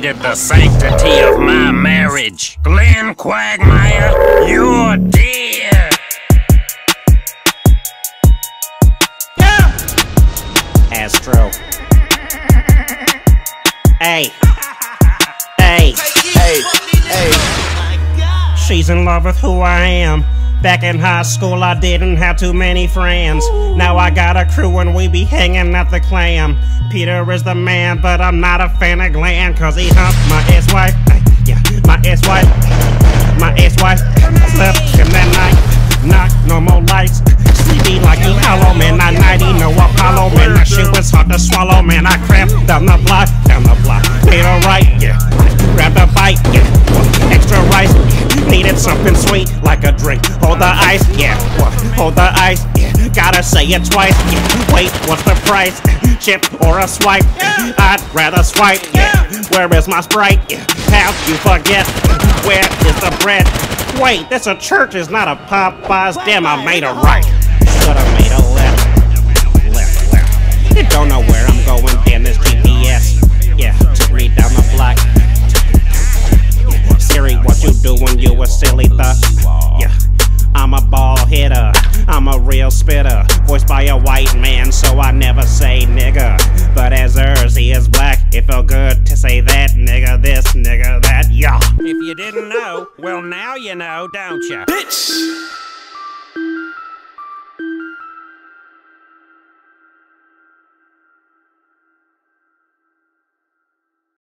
violated the sanctity of my marriage. Glenn Quagmire, you're dead. Yeah. Astro. Hey. Hey. Hey, hey. She's in love with who I am. Back in high school, I didn't have too many friends. Now I got a crew and we be hanging at the clam. Peter is the man, but I'm not a fan of Glenn, cause he humped my ex-wife. Yeah, my ex-wife. My ex-wife slept him that night. Knock, no more lights. Sleepy like he hollow, man. I nighty, no Apollo, man. That shit was hard to swallow, man. I cramped down the block, down the block. A right, yeah. Like a drink. Hold the ice, yeah. Hold the ice, yeah. Gotta say it twice, yeah. Wait, what's the price? Chip or a swipe? I'd rather swipe, yeah. Where is my sprite? Yeah. How you forget? Where is the bread? Wait, this a church, is not a Popeyes. Damn, I made a right. Should've made a spitter. Voiced by a white man, so I never say nigga. But as he is black. It felt good to say that nigga, this nigga, that, yeah. If you didn't know, well, now you know, don't you? Bitch.